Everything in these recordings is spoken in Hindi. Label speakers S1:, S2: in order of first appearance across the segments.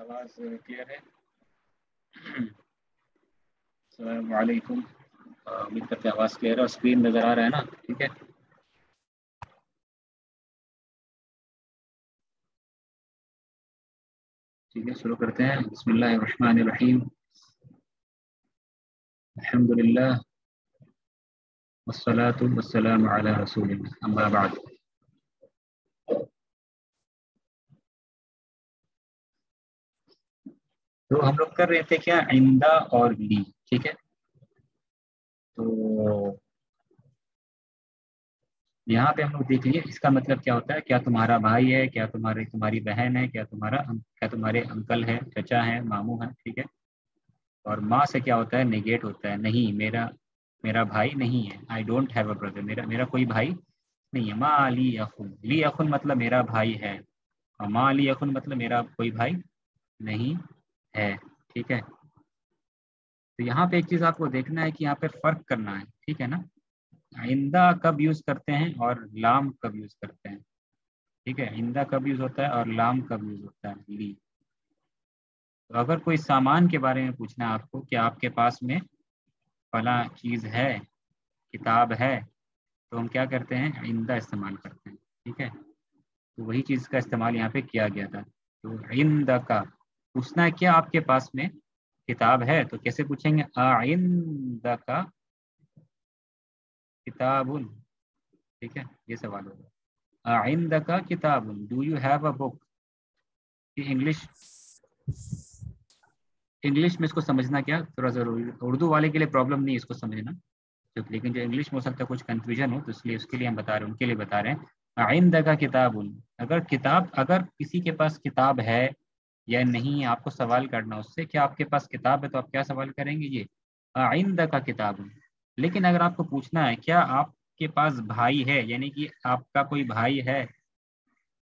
S1: आवाज़ क्लियर है वालेकुम उम्मीद करते हैं आवाज़ क्लियर है और स्क्रीन नज़र आ रहा है ना ठीक है ठीक है शुरू करते हैं बिस्मिल्लाहिर्रहमानिर्रहीम अल्हम्दुलिल्लाह वस्सलातु वस्सलामु अला रसूलिल्लाह अम्मा बाद तो हम लोग कर रहे थे क्या? इंदा और ली, ठीक है? तो यहाँ पे हम लोग देख लिए इसका मतलब क्या होता है? क्या तुम्हारा भाई है? क्या तुम्हारी तुम्हारी बहन है? क्या तुम्हारा क्या तुम्हारे अंकल है, चचा है, मामू है, ठीक है? और माँ से क्या होता है? नेगेट होता है। नहीं, मेरा मेरा भाई नहीं है। I don't have a brother मेरा मेरा कोई भाई नहीं है। माँ अली अखुन। ली अखुन मतलब मेरा भाई है। और माँ अली अखुन मतलब मेरा कोई भाई नहीं है, ठीक है? तो यहाँ पे एक चीज़ आपको देखना है कि यहाँ पे फ़र्क करना है, ठीक है ना? आइंदा कब यूज़ करते हैं और लाम कब यूज़ करते हैं, ठीक है? आइंदा कब यूज़ होता है और लाम कब यूज़ होता है, ली। तो अगर कोई सामान के बारे में पूछना है आपको कि आपके पास में फला चीज़ है, किताब है तो हम क्या करते हैं? आइंदा इस्तेमाल करते हैं, ठीक है? तो वही चीज़ का इस्तेमाल यहाँ पे किया गया था। तो आइंदा का पूछना है, क्या आपके पास में किताब है? तो कैसे पूछेंगे? आइंदा का किताबुन। ठीक है, ये सवाल होगा। आइंदा का किताबुन do you have a book English English में इसको समझना क्या थोड़ा ज़रूरी उर्दू वाले के लिए प्रॉब्लम नहीं इसको समझना। तो लेकिन जो इंग्लिश में हो सकता है कुछ कंफ्यूजन हो तो इसलिए उसके लिए हम बता रहे हैं, उनके लिए बता रहे हैं। आइंदा का किताबुन, अगर किताब अगर किसी के पास किताब है या नहीं आपको सवाल करना, उससे क्या आपके पास किताब है तो आप क्या सवाल करेंगे? ये आइंदा का किताब लेकिन अगर आपको पूछना है, क्या आपके पास भाई है? यानी कि आपका कोई भाई है,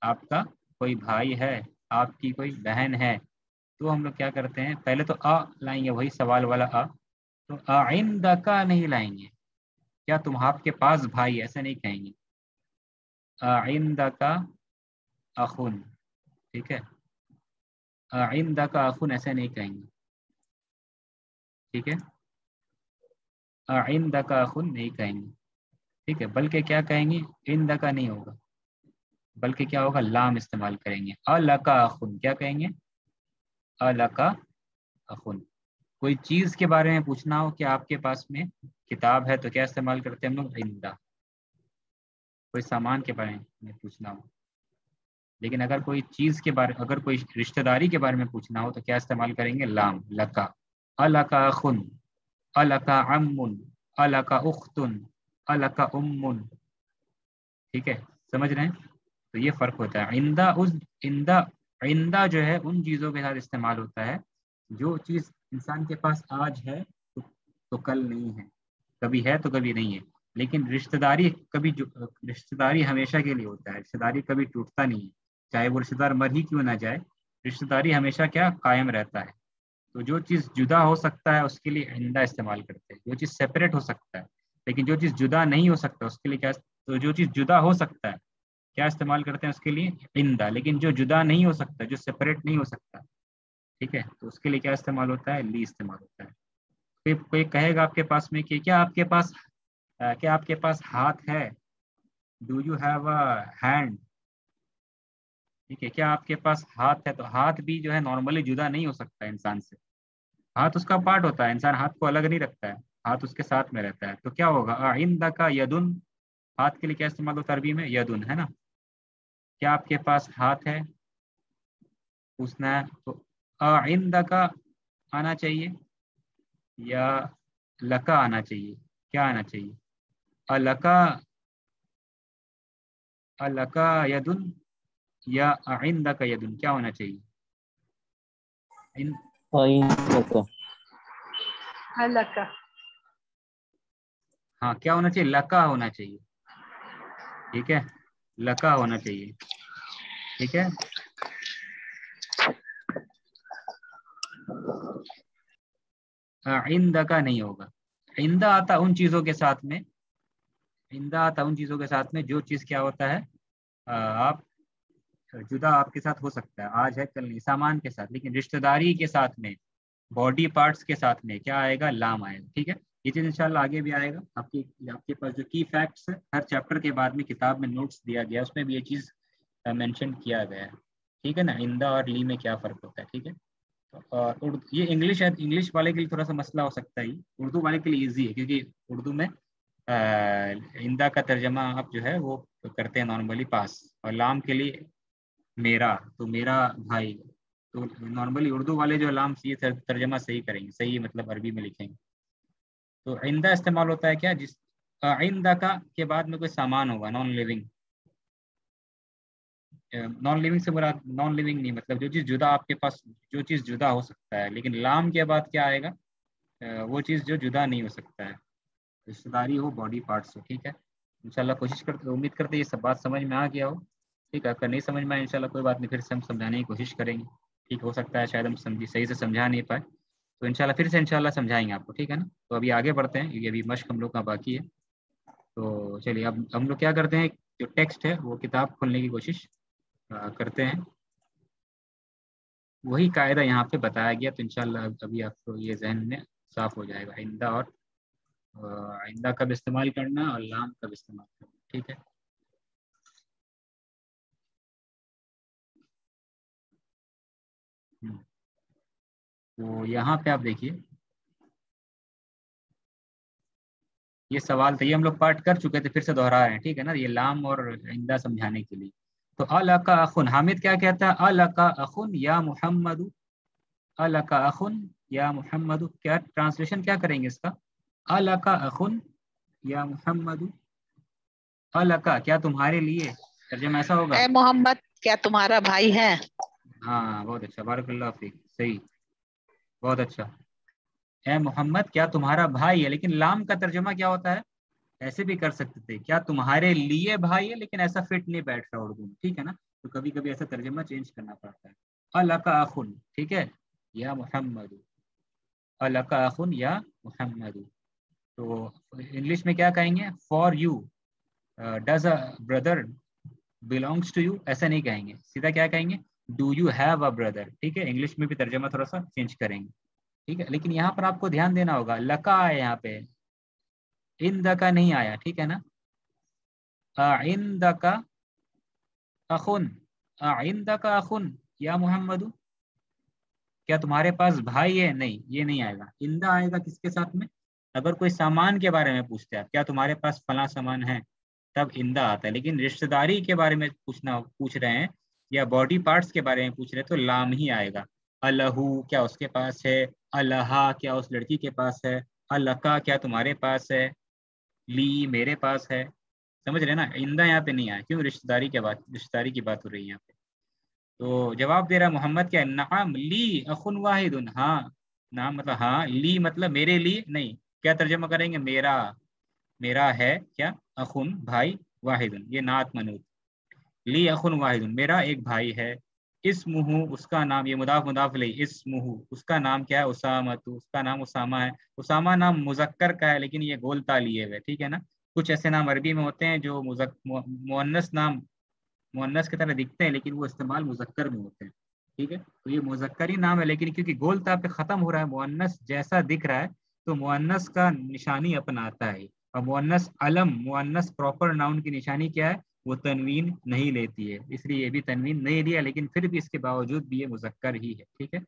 S1: आपका कोई भाई है, आपकी कोई बहन है तो हम लोग क्या करते हैं? पहले तो आ लाएँगे, वही सवाल वाला आ तो आइंदा का नहीं लाएँगे। क्या तुम आपके पास भाई ऐसा नहीं कहेंगे। आइंदा का अखुन। ठीक है? आइंदा का अखुन ऐसे नहीं कहेंगे। ठीक है? आइंदा का अखुन नहीं कहेंगे। ठीक है? बल्कि क्या कहेंगे? इंदा का नहीं होगा। बल्कि क्या होगा? लाम इस्तेमाल करेंगे। अला का अखुन क्या कहेंगे? अला का अखुन कोई चीज़ के बारे में पूछना हो कि आपके पास में किताब है तो क्या इस्तेमाल करते हैं हम लोग? इंदा कोई सामान के बारे में पूछना हो। लेकिन अगर कोई चीज़ के बारे अगर कोई रिश्तेदारी के बारे में पूछना हो तो क्या इस्तेमाल करेंगे? लाम लका। अलका खुन अलका अमुन अलका उख्तुन अलका उम्मुन। ठीक है? समझ रहे हैं? तो ये फ़र्क होता है। इंदा उस इंदा इंदा जो है उन चीज़ों के साथ इस्तेमाल होता है। जो चीज़ इंसान के पास आज है तो, तो कल नहीं है। कभी है तो कभी नहीं है। लेकिन रिश्तेदारी कभी रिश्तेदारी हमेशा के लिए होता है। रिश्तेदारी कभी टूटता नहीं है। चाहे वो रिश्तेदार मर ही क्यों ना जाए, रिश्तेदारी हमेशा क्या कायम रहता है। तो जो चीज़ जुदा हो सकता है, उसके लिए इंदा इस्तेमाल करते हैं। जो चीज़ सेपरेट हो सकता है, लेकिन जो चीज़ जुदा नहीं हो सकता, उसके लिए क्या तो जो चीज़ जुदा हो सकता है, क्या इस्तेमाल करते हैं, उसके लिए इंदा लेकिन जो जुदा नहीं हो सकता, जो सेपरेट नहीं हो सकता, ठीक है तो उसके लिए क्या इस्तेमाल होता है, ली इस्तेमाल होता है। कोई कोई कहेगा आपके पास में कि क्या आपके पास क्या आपके पास हाथ है? Do you have a hand ठीक है, क्या आपके पास हाथ है? तो हाथ भी जो है नॉर्मली जुदा नहीं हो सकता इंसान से। हाथ उसका पार्ट होता है, इंसान हाथ को अलग नहीं रखता है, हाथ उसके साथ में रहता है। तो क्या होगा? आइंदा का यदुन, हाथ के लिए क्या इस्तेमाल होता है अरबी में? यदुन, है ना? क्या आपके पास हाथ है? है तो आइंदा का आना चाहिए या लका आना चाहिए? क्या आना चाहिए? अलका अलका यदुन या आइंदा का यदुन क्या होना चाहिए?
S2: लका
S1: हाँ क्या होना चाहिए? लका होना चाहिए। ठीक है? लका होना चाहिए। ठीक है? इंदा का नहीं होगा। इंदा आता उन चीज़ों के साथ में इंदा आता उन चीज़ों के साथ में जो चीज़ क्या होता है? आप जुदा आपके साथ हो सकता है। आज है, कल नहीं। सामान के साथ, लेकिन रिश्तेदारी के साथ में बॉडी पार्ट्स के साथ में क्या आएगा? लाम आएगा, ठीक है? ये चीज़ इंशाल्लाह आगे भी आएगा। आपकी, आपके पास जो की फैक्ट्स है, हर चैप्टर के बाद में किताब में नोट्स दिया गया उसमें भी ये चीज़ मेंशन किया गया है। ठीक है ना? इंदा और ली में क्या फ़र्क होता है, ठीक है? और उर्दू, ये इंग्लिश है इंग्लिश वाले के लिए थोड़ा सा मसला हो सकता है उर्दू वाले के लिए ईजी है, क्योंकि उर्दू में इंदा का तर्जमा आप जो है, वो करते हैं नॉर्मली पास और लाम के लिए मेरा तो मेरा भाई तो नॉर्मली उर्दू वाले जो लाम से ये तर्जमा सही करेंगे, सही मतलब अरबी में लिखेंगे। तो आइंदा इस्तेमाल होता है क्या? जिस, आइंदा का के बाद में कोई सामान होगा नॉन लिविंग नॉन लिविंग से बुरा नॉन लिविंग नहीं मतलब जो चीज़ जुदा आपके पास, जो चीज़ जुदा हो सकता है, लेकिन लाम के बाद क्या आएगा? वो चीज़ जो जुदा नहीं हो सकता है। रिश्तेदारी हो बॉडी पार्ट्स हो, ठीक है। इंशाल्लाह कोशिश करते, उम्मीद करते ये सब बात समझ में आ गया हो। ठीक है? अगर नहीं समझ में आए इंशाल्लाह कोई बात नहीं, फिर से हम समझाने की कोशिश करेंगे। ठीक हो सकता है, शायद हम समझी, सही से समझा नहीं पाए। तो इंशाल्लाह फिर से इंशाल्लाह समझाएँगे आपको, ठीक है ना? तो अभी आगे बढ़ते हैं, क्योंकि अभी मश्क हम लोग का बाकी है। तो चलिए, अब हम लोग क्या करते हैं, जो टेक्स्ट है, वो किताब खोलने की कोशिश करते हैं। वही कायदा यहाँ पे बताया गया तो इंशाल्लाह अभी आपको ये जहन में साफ़ हो जाएगा। आइंदा और आइंदा कब इस्तेमाल करना और लाम कब इस्तेमाल करना, ठीक है? तो यहाँ पे आप देखिए। ये सवाल था ये हम लोग पार्ट कर चुके थे फिर से दोहरा रहे हैं ठीक है ना? ये लाम और आइंदा समझाने के लिए। तो अला का अखुन हामिद क्या कहता है? अला का अखुन या मुहम्मद? अला का अखुन या मोहम्मद? क्या ट्रांसलेशन क्या करेंगे इसका? अला का अखुन या मोहम्मद? अला का क्या तुम्हारे लिए? तर्जमा ऐसा होगा?
S2: मोहम्मद क्या तुम्हारा भाई है?
S1: हाँ बहुत अच्छा बारकल्ला सही। बहुत अच्छा। ए मोहम्मद, क्या तुम्हारा भाई है? लेकिन लाम का तर्जमा क्या होता है? ऐसे भी कर सकते थे। क्या तुम्हारे लिए भाई है? लेकिन ऐसा फिट नहीं बैठ रहा उर्दू में। ठीक है ना? तो कभी कभी ऐसा तर्जमा चेंज करना पड़ता है। अलका अखुन, ठीक है? या मोहम्मद। अलका अखुन या मोहम्मद। तो इंग्लिश में क्या कहेंगे? For you does a brother belongs to you ऐसा नहीं कहेंगे। सीधा क्या कहेंगे? Do you have a brother ठीक है? इंग्लिश में भी तर्जमा थोड़ा सा चेंज करेंगे। ठीक है? लेकिन यहाँ पर आपको ध्यान देना होगा, लका आया यहाँ पे। इन द का नहीं आया, ठीक है ना? इन द का अखुन। इन द का अखुन, या मोहम्मद? क्या तुम्हारे पास भाई है? नहीं, ये नहीं आएगा। इंदा आएगा किसके साथ में? अगर कोई सामान के बारे में पूछते हैं, क्या तुम्हारे पास फला सामान है? तब इंदा आता है। लेकिन रिश्तेदारी के बारे में पूछना, पूछ रहे हैं या बॉडी पार्ट्स के बारे में पूछ रहे तो लाम ही आएगा। अलहू क्या उसके पास है? अल्लाह क्या उस लड़की के पास है? अलका क्या तुम्हारे पास है? ली मेरे पास है। समझ रहे ना? इंदा यहाँ पे नहीं आया। क्यों? रिश्तेदारी के बात, रिश्तेदारी की बात हो रही है यहाँ पे। तो जवाब दे रहा मोहम्मद क्या नाम ली अखुन वाहिद हाँ। नाम मतलब हाँ ली मतलब मेरे लिए नहीं। क्या तर्जमा करेंगे? मेरा। मेरा है क्या? अखुन भाई वाहिद ये नात मनूद ली अखुन वाहिद मेरा एक भाई है, इस मुहू उसका नाम, ये मुदाफ मुदाफ ले इस मुहू, उसका नाम क्या है? उसामा तो उसका नाम उसामा है। उसामा नाम मुजक्कर का है, लेकिन ये गोलता लिए हुए, ठीक है ना? कुछ ऐसे नाम अरबी में होते हैं जो मुन्नस नाम मुन्नस की तरह दिखते हैं, लेकिन वो इस्तेमाल मुजक्कर में होते हैं, ठीक है? तो ये मुजक्कर ही नाम है, लेकिन क्योंकि गोलता पे ख़त्म हो रहा है मुन्नस जैसा दिख रहा है तो मुन्नस का निशानी अपनाता है और मुन्नस अलम मुन्नस प्रॉपर नाउन की निशानी क्या है? वो तनवीन नहीं लेती है इसलिए ये भी तनवीन नहीं लिया लेकिन फिर भी इसके बावजूद भी ये मुजक्कर ही है ठीक है?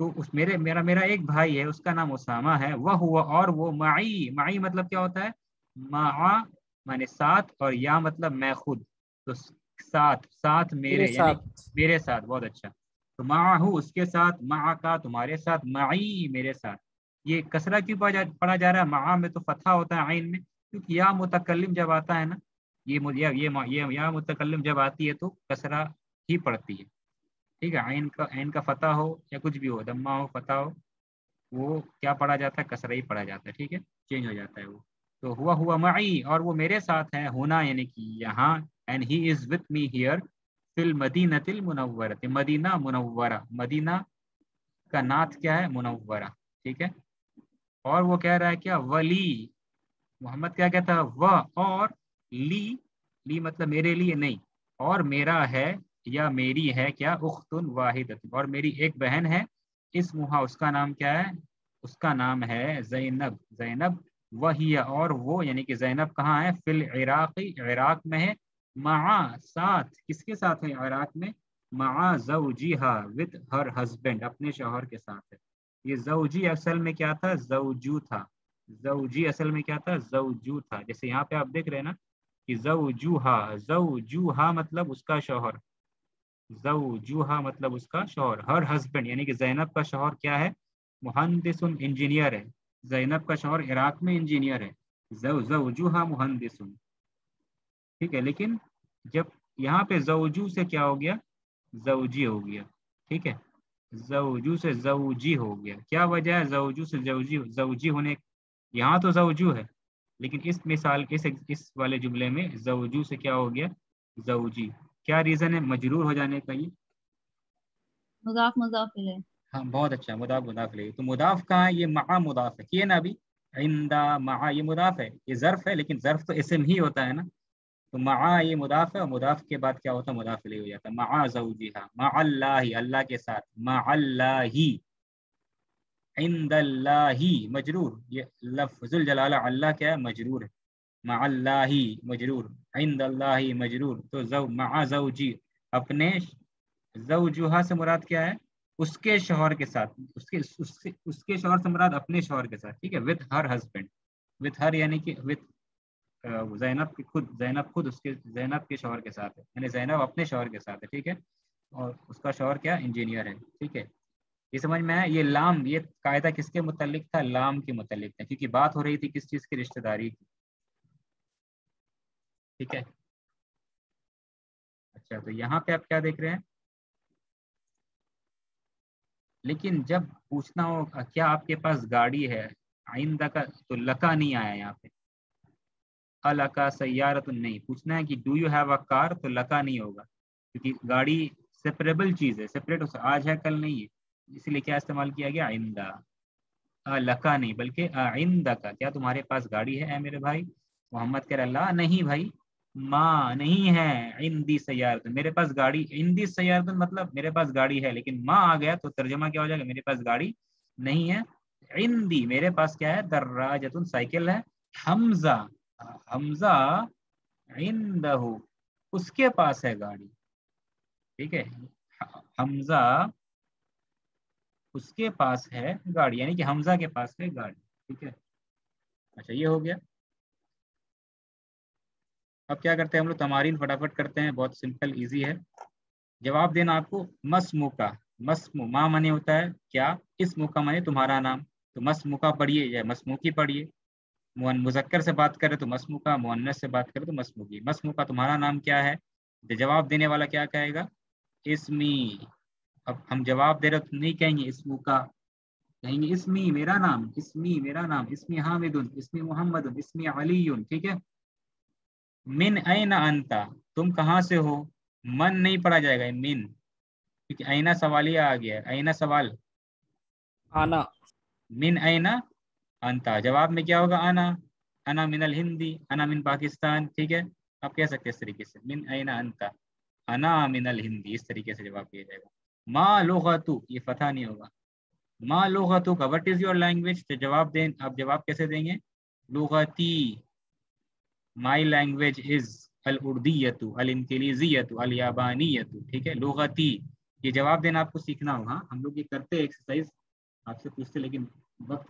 S1: तो उस मेरे मेरा मेरा एक भाई है उसका नाम उसामा है वह हुआ और वो माई माई मतलब क्या होता है? मा माने साथ और या मतलब मैं खुद। तो साथ साथ मेरे, साथ। मेरे साथ बहुत अच्छा। तो माहू उसके साथ मा का तुम्हारे साथ माई मेरे साथ। ये कसरा क्यों पढ़ा जा रहा है? मा में तो फथा होता है आइन में क्योंकि या मुतकलम जब आता है ना ये ये ये ये या मुतकलम जब आती है तो कसरा ही पड़ती है। ठीक है आइन का आइन का फतह हो या कुछ भी हो, दम्मा हो, फतह हो, वो क्या पढ़ा जाता है? कसरा ही पढ़ा जाता है, ठीक है? चेंज हो जाता है वो। तो हुआ हुआ, मई, और वो मेरे साथ है, होना यानी कि यहाँ and he is with me here fill Medina तिल मुनवर मदीना मुनवरा मदीना का नाथ क्या है? मुनवरा ठीक है? और वो कह रहा है क्या? वली, मोहम्मद क्या कहता है? वह और ली ली मतलब मेरे लिए नहीं। और मेरा है या मेरी है क्या? उख्तुन वाहिद और मेरी एक बहन है, इस मुहा, उसका नाम क्या है? उसका नाम है जैनब। जैनब वही और वो, यानी कि जैनब कहाँ है? फिल इराक़ी, इराक में है। मा साथ, किसके साथ है इराक में? मा जऊजीहा विद हर हस्बैंड अपने शोहर के साथ है। ये जऊजी असल में क्या था? जऊजू था। जऊजी असल में क्या था? जऊजू था। जैसे यहाँ पे आप देख रहे हैं ना कि जऊजूहा जऊजूहा मतलब उसका शोहर। जऊजूहा मतलब उसका शोहर हर हस्बैंड यानी कि जैनब का शोहर क्या है? मुहंदिसुन इंजीनियर है। जैनब का शोहर इराक में इंजीनियर है। जऊजूहा मुहंदिसुन। ठीक है, लेकिन जब यहाँ पे जऊजू से क्या हो गया? जऊजी हो गया। ठीक है जऊजू से जऊजी हो गया। क्या वजह है जऊजू से जऊजी जऊजी होने? यहाँ तो जऊजू है। लेकिन इस मिसाल इस इस वाले जुमले में जऊजू से क्या हो गया? जऊजी क्या रीजन है? मजरूर हो जाने का ये?
S3: मुजाफ मुजाफ
S1: हाँ। बहुत अच्छा। मुदाफ मुदाफ ले तो मुदाफ कहाँ है? ये मा मुदाफ है। किए ना अभी? इंदा मा ये मुदाफ है। ये जर्फ है लेकिन जर्फ तो इसम ही होता है ना। तो मा ये मुदाफ है और मुदाफ के बाद क्या होता? है मुदाफ ले हो जाता है। मा जऊजीहा मा अल्लाह अल्लाह के साथ। मा अल्लाही। इंदल्लाही, मजरूर। ये लफ्जुल जलाला, अल्लाह क्या है? मजरूर है। मा अल्लाही मजरूर। इंदल्लाही, मजरूर। तो जव जऊजी अपने जऊजुहा से मुराद क्या है? उसके शोहर के साथ। उसके उसके उसके शोहर से मुराद अपने शोहर के साथ। ठीक है? With her husband. With her यानी कि विथ जैनब की खुद, जैनब खुद उसके, जैनब के शोहर के साथ है। यानी जैनब अपने शोहर के साथ है। ठीक है? और उसका शोहर क्या? इंजीनियर है। ठीक है? ये समझ में आया? ये लाम, ये कायदा किसके मुतलिक था? लाम के मुतलिक था, क्योंकि बात हो रही थी किस चीज़ की? रिश्तेदारी की। ठीक है? अच्छा तो यहाँ पे आप क्या देख रहे हैं? लेकिन जब पूछना हो, क्या आपके पास गाड़ी है? आइंदा का तो लका नहीं आया यहाँ पे। अलका सैारत नहीं। पूछना है कि do you have a car? तो लका नहीं होगा, क्योंकि गाड़ी सेपरेबल चीज़ है। सेपरेट आज है, कल नहीं है। इसलिए क्या इस्तेमाल किया गया? आइंदा। लका नहीं, बल्कि आइंदा का। क्या तुम्हारे पास गाड़ी है मेरे भाई? मोहम्मद कह अल्लाह नहीं भाई। माँ नहीं है इंदी सयारत मेरे पास गाड़ी इंदी सयारत मतलब मेरे पास गाड़ी है, लेकिन माँ आ गया तो तर्जमा क्या हो जाएगा? मेरे पास गाड़ी नहीं है। इंदी मेरे पास क्या है? दर्राजतुन साइकिल है। हमजा हमजा इंदहु उसके पास है गाड़ी। ठीक है? हमजा उसके पास है गाड़ी, यानी कि हमजा के पास है गाड़ी, ठीक है? अच्छा ये हो गया। अब क्या करते हैं हम लोग? तमारीन फटाफट करते हैं, बहुत सिंपल इजी है। जवाब देना आपको मसमु का मसमु, माँ मने होता है क्या? इस मुका मने तुम्हारा नाम। तो मसमु का पढ़िए, या मसमू की पढ़िए मुजक्कर से बात करें तो मसमू का मुन्नस से बात करें तो मसमू की मसमू का तुम्हारा नाम क्या है? तो जवाब देने वाला क्या कहेगा? इसमी। अब हम जवाब दे रहे तो नहीं कहेंगे इसमू का। कहेंगे इसमी मेरा नाम इसमी मेरा नाम इसमी हामिदुन इसमी मोहम्मद इसमी अली ठीक है? मिन ऐना अंता? तुम कहाँ से हो? मन नहीं पढ़ा जाएगा मिन। क्योंकि ऐना सवालिया आ गया ऐना सवाल?
S4: आना।
S1: मिन ऐना अंता। जवाब में क्या होगा? आना। अना मिनल हिंदी अना मिन पाकिस्तान ठीक है? आप कह सकते हैं इस तरीके से। मिन ऐना अंता। अना मिनल हिंदी इस तरीके से जवाब दिया जाएगा। माँ लोगातु, ये फता नहीं होगा। माँ लोगातु का वट इज़ योर लैंग्वेज तो जवाब दें, आप जवाब कैसे देंगे? लोगती माई लैंग्वेज इज़ अल उर्दीयतु अल इंकलीजियतु अल याबानीयतु ठीक है? लोगती, ये जवाब देना आपको सीखना होगा। हम लोग ये करते हैं एक्सरसाइज आपसे पूछते, लेकिन वक्त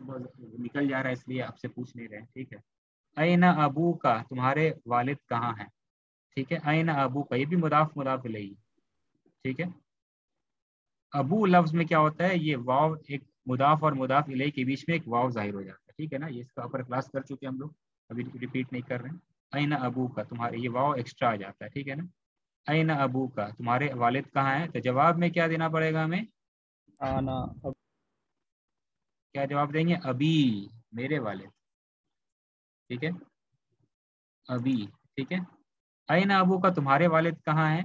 S1: निकल जा रहा है, इसलिए आपसे पूछ नहीं रहे ठीक है? अना अबू का तुम्हारे वालिद कहाँ हैं? ठीक है? अना अबू का ये भी मुदाफ मुदाफ ले। ठीक है? अबू लफ्ज में क्या होता है? ये वाव एक मुदाफ और मुदाफ इले के बीच में एक वाव ज़ाहिर हो जाता है ठीक है ना? ये इसका अपर क्लास कर चुके हम लोग। अभी रिपीट नहीं कर रहे हैं। अना अबू का तुम्हारे ये वाव एक्स्ट्रा आ जाता है ठीक है ना? अना अबू का तुम्हारे वालिद कहाँ है? तो जवाब में क्या देना पड़ेगा हमें?
S4: आना। अब
S1: क्या जवाब देंगे? अभी मेरे वालिद। ठीक है? अभी ठीक है? अना अबू का तुम्हारे वालिद कहाँ है?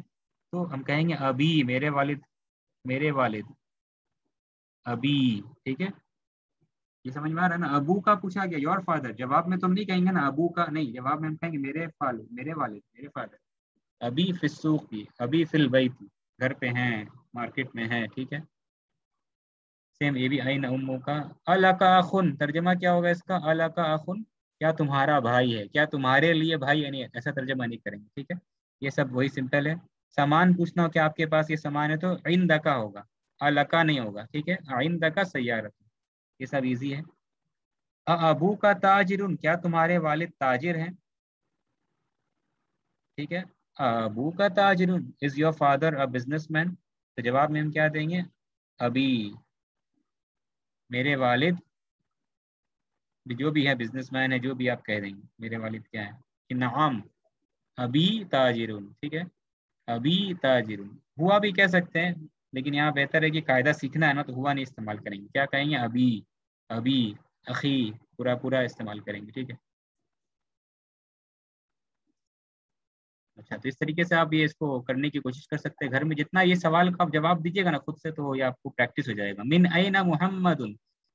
S1: तो हम कहेंगे अभी मेरे वालिद मेरे वालिद। अभी, ठीक है? ये समझ में आ रहा है ना? अबू का पूछा गया योर फादर जवाब में तो हम नहीं कहेंगे ना अबू का, नहीं, जवाब में हम कहेंगे मेरे फादर मेरे वालिद, मेरे फादर अभी फिसूकी, अभी फिल थी घर पे हैं मार्केट में है, ठीक है? सेम ये भी आइन उम्मू का। अला का आखुन, तर्जमा क्या होगा इसका? अला का आखुन, क्या तुम्हारा भाई है? क्या तुम्हारे लिए भाई यानी ऐसा तर्जमा नहीं करेंगे, ठीक है? ये सब वही सिंपल है। सामान पूछना हो कि आपके पास ये सामान है तो इन का होगा, अलका नहीं होगा, ठीक है? आइंदा का सैारत ये सब इजी है। अबू का ताजिर क्या तुम्हारे वालिद ताजिर हैं? ठीक है? अबू का ताजिर is your father a businessman तो जवाब में हम क्या देंगे? अभी मेरे वालिद, जो भी है बिजनेसमैन है, जो भी आप कह देंगे, मेरे वालिद क्या है? कि नाम, अभी ताजिर ठीक है? अभी ताजिर हुआ भी कह सकते हैं, लेकिन यहाँ बेहतर है कि कायदा सीखना है ना तो हुआ नहीं इस्तेमाल करेंगे। क्या कहेंगे? अभी अभी, अखी, पूरा पूरा इस्तेमाल करेंगे, ठीक है? अच्छा तो इस तरीके से आप ये इसको करने की कोशिश कर सकते हैं। घर में जितना ये सवाल का आप जवाब दीजिएगा ना खुद से तो ये आपको प्रैक्टिस हो जाएगा। मिन आई ना मोहम्मद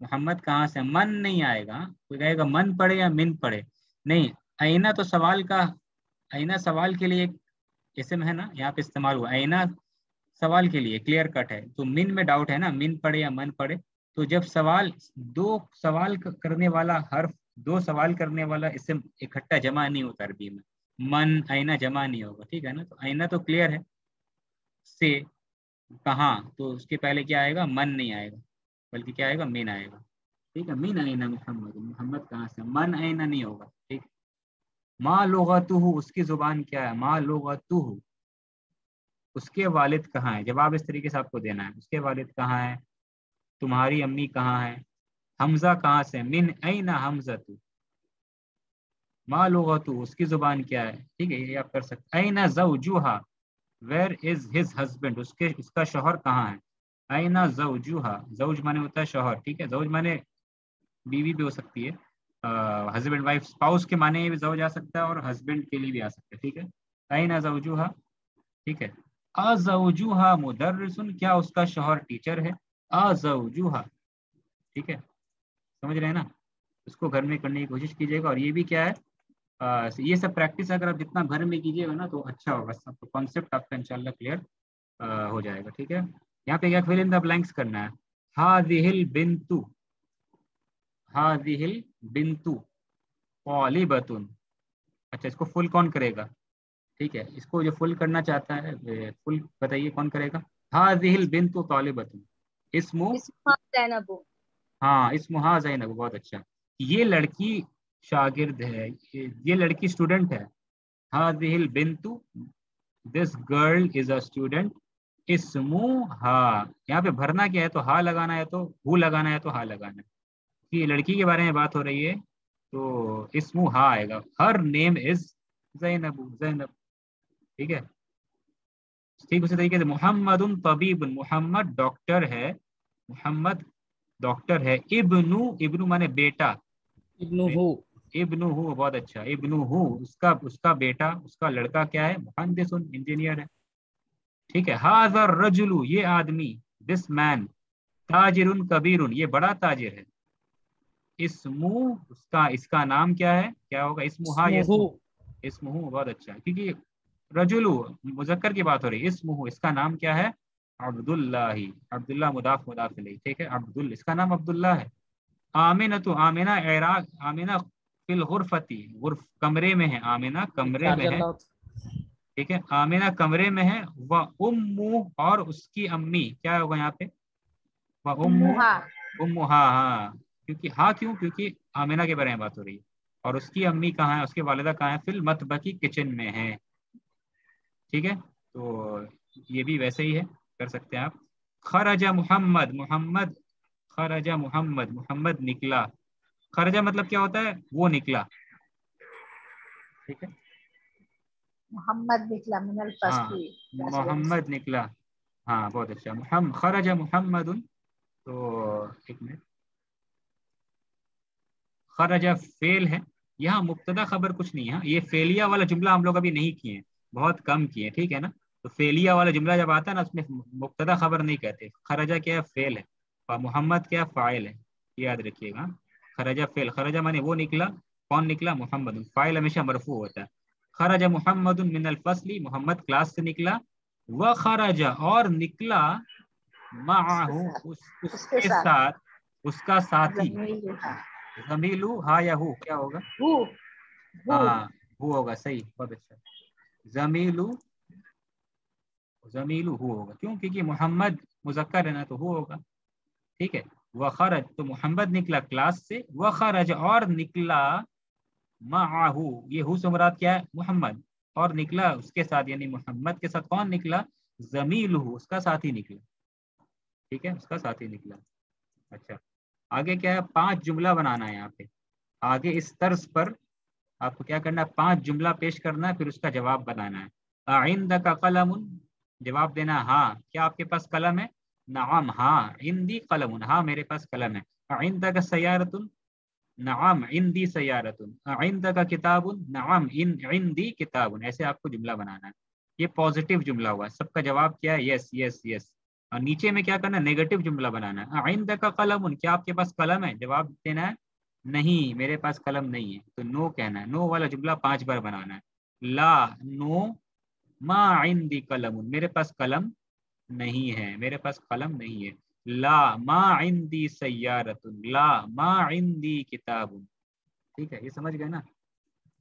S1: मोहम्मद कहाँ से? मन नहीं आएगा। कोई कहेगा, मन पढ़े या मिन पढ़े? नहीं आईना तो सवाल का आईना सवाल के लिए एक इसम है ना, यहाँ पे इस्तेमाल हुआ। आईना सवाल के लिए क्लियर कट है। तो मिन में डाउट है ना मिन पड़े या मन पड़े तो जब सवाल, दो सवाल करने वाला हर, दो सवाल करने वाला इससे इकट्ठा जमा नहीं होता अरबी में। मन आईना जमा नहीं होगा, ठीक है ना? तो आईना तो क्लियर है। से, कहा तो उसके पहले क्या आएगा? मन नहीं आएगा, बल्कि क्या आएगा? मिन आएगा। ठीक है? मिन आईना मोहम्मद। मोहम्मद कहाँ से? मन आईना नहीं होगा। माँ लोगतु उसकी ज़ुबान क्या है? माँ लोगतु उसके वालिद कहाँ है? जवाब इस तरीके से आपको देना है। उसके वालिद कहाँ है? तुम्हारी अम्मी कहाँ है? हमजा कहाँ से? मिन ऐ ना हमजा तू माँ तू उसकी ज़ुबान क्या है? ठीक है, ये आप कर सकते ऐ ऐना जूहा वेर इज़ हिज हस्बैंड उसके, उसका शोहर कहाँ है? ऐना जूहा जऊज माने होता है शोहर, ठीक है? जऊज माने बीवी भी हो सकती है। हस्बैंड वाइफ स्पाउस के माने भी जऊज आ सकता है और हस्बैंड के लिए भी आ सकता है ठीक है? ऐना जूहा ठीक है? अजूहा मुदर्रिसन क्या उसका शोहर टीचर है? अजूहा ठीक है? समझ रहे हैं ना? उसको घर में करने की कोशिश कीजिएगा और ये भी क्या है? आ, ये सब प्रैक्टिस अगर आप जितना घर में कीजिएगा ना तो अच्छा होगा सब तो कॉन्सेप्ट आपका इंशाल्लाह क्लियर हो जाएगा ठीक है? यहाँ पे क्या फिल इन द ब्लैंक्स करना है। हा दिहिल बिंतु हा दिहिल बिंतु पॉलीबतुन। अच्छा इसको फुल कौन करेगा? ठीक है इसको जो फुल करना चाहता है फुल बताइए कौन करेगा? हाजिल बिन तो तालिबतुन इसमु हाँ इसमु हाँ जैनब बहुत अच्छा। ये लड़की शागिर्द है ये लड़की स्टूडेंट है। हाजिल बिंतु this girl is a student. इसमु हा यहाँ पे भरना क्या है तो हा लगाना है तो हु लगाना है तो हा लगाना है। ये लड़की के बारे में बात हो रही है तो इसमु हा आएगा। Her name is Zainab Zainab ठीक है? ठीक उसी तरीके से मोहम्मद तबीब मोहम्मद डॉक्टर है। मोहम्मद डॉक्टर है। इब्नू इब्नू माने बेटा।
S4: इब्नू हो।
S1: इब्नू हो बहुत अच्छा। इब्नू हो उसका उसका बेटा उसका लड़का क्या है? मुहंदिस इंजीनियर है। ठीक है? हाजर रजुलू ये आदमी दिस मैन ताजिर कबीर ये बड़ा ताजिर है। इसमु उसका इसका नाम क्या है? क्या होगा? इसमु हा इसमु। बहुत अच्छा। है क्योंकि रजुलु मुजक्कर की बात हो रही है। इसमुह इसका नाम क्या है? अब्दुल्ला ही अब्दुल्ला मुदाफ मुदाफ ठीक है? अब्दुल इसका नाम अब्दुल्ला है। आमिना तो आमिना एराक आमिना फिल गुरफती। गुरफ कमरे में है। आमिना कमरे में है। ठीक है? आमिना कमरे में है। व उम्मू और उसकी अम्मी। क्या होगा यहाँ पे? वह उम्मू। उम्मू हाँ हाँ। क्योंकि हाँ क्यों? क्योंकि आमिना के बारे में बात हो रही है। और उसकी अम्मी कहाँ है? उसके वालदा कहाँ है? फिल मतबकी किचन में है। ठीक है? तो ये भी वैसे ही है। कर सकते हैं आप। खरजा मोहम्मद मोहम्मद खरजा मोहम्मद मोहम्मद निकला। खरजा मतलब क्या होता है? वो निकला। ठीक है?
S2: मोहम्मद निकला हाँ,
S1: मोहम्मद निकला। हाँ बहुत अच्छा। मोहम्मद खरजा मोहम्मद तो एक मिनट। खरजा फेल है। यहाँ मुबतदा खबर कुछ नहीं है। ये फेलिया वाला जुमला हम लोग अभी नहीं किए बहुत कम किए ठीक है ना? तो फेलिया वाला जुमला जब आता है ना उसमें मुक्तदा खबर नहीं कहते। खरजा क्या फेल है। मोहम्मद क्या फ़ाइल है। याद रखिएगा। खरजा फेल। खरजा माने वो निकला। कौन निकला? मोहम्मद। फ़ाइल हमेशा मरफू होता है। खराज मोहम्मद मिनल फसली। मोहम्मद क्लास से निकला। व खराजा और निकला माहू उस, उसके। साथ। उसका साथी।
S2: जमील हाँ
S1: जमीलू हा या हु क्या होगा?
S2: Who who.
S1: हाँ हु होगा सही बहुत अच्छा। जमीलू जमीलू हु होगा क्यों? क्योंकि मोहम्मद मुजक्कर है ना तो हु होगा। ठीक है? व खरज तो मोहम्मद निकला क्लास से व खरज और निकला माहू। ये हु से मुराद क्या है? मोहम्मद। और निकला उसके साथ यानी मोहम्मद के साथ कौन निकला? जमील उसका साथी निकला। ठीक है? उसका साथी निकला। अच्छा। आगे क्या है? पाँच जुमला बनाना है यहाँ पे। आगे इस तर्ज पर आपको क्या करना है? पाँच जुमला पेश करना है फिर उसका जवाब बनाना है। आइंद का कलम जवाब देना है, क्या आपके पास कलम है? नाम हाँ। इंदी कलम हाँ मेरे पास कलम है। आइंद का सयारतुन नाम इंदी सयारतुन। आइंद का किताबुन नाम इन इंदी किताबुन। ऐसे आपको जुमला बनाना है। ये पॉजिटिव जुमला हुआ सबका जवाब क्या है? यस यस यस और नीचे में क्या करना नेगेटिव जुमला बनाना है। आइंद का कलम उन क्या आपके पास कलम है? जवाब देना है, नहीं, मेरे पास कलम नहीं है। तो नो कहना है। नो वाला जुमला पाँच बार बनाना है। ला, नो, मा आइंदी कलम मेरे पास कलम नहीं है। मेरे पास कलम नहीं है। ला, मा आइंदी सैयारतुन। ला, मा आइंदी किताबुन। ठीक है, ये समझ गए ना?